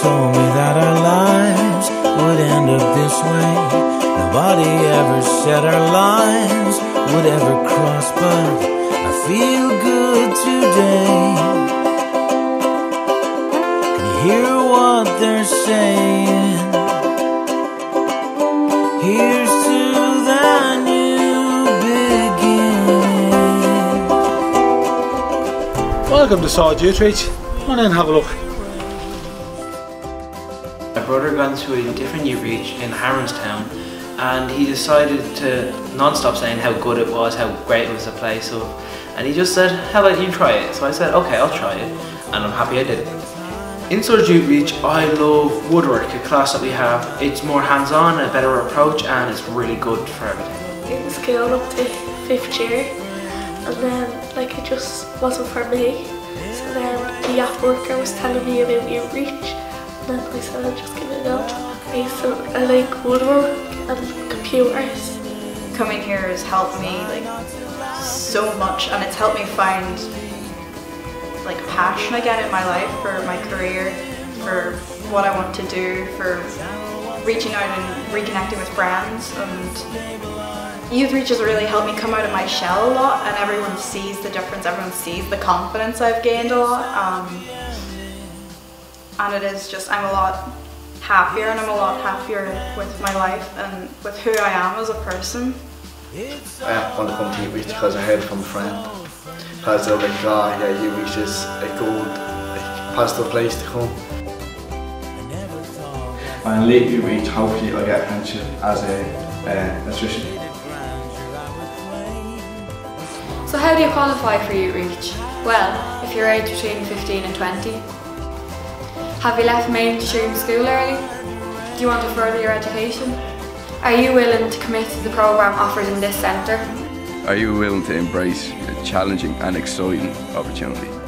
told me that our lives would end up this way. Nobody ever said our lives would ever cross, but I feel good today. Can you hear what they're saying? Here's to the new beginning. Welcome to Youthreach. Come on in have a look. My brother gone to a different new reach in Harmonstown and he decided to non-stop saying how good it was, how great it was a place so, and he just said, how about you try it? So I said, okay, I'll try it and I'm happy I did. In Youthreach, I love woodwork, a class that we have. It's more hands-on, a better approach and it's really good for everything. in school up to fifth year and then like it just wasn't for me so then the yacht worker was telling me about your reach and I said I'll just give it a go. To I like woodwork and computers? Coming here has helped me like so much and it's helped me find like passion again in my life for my career for what I want to do for reaching out and reconnecting with brands and Youthreach has really helped me come out of my shell a lot and everyone sees the difference everyone sees the confidence I've gained a lot um, and it is just I'm a lot happier and I'm a lot happier with my life and with who I am as a person I want to come to Reach because I heard from a friend. Because they're like, oh yeah, you Reach is a good, like, positive place to come. and lately reach hopefully I get a pension as a uh, electrician. So how do you qualify for Youthreach? Well, if you're aged between 15 and 20. Have you left mainstream school early? Do you want to further your education? Are you willing to commit to the programme offered in this centre? Are you willing to embrace a challenging and exciting opportunity?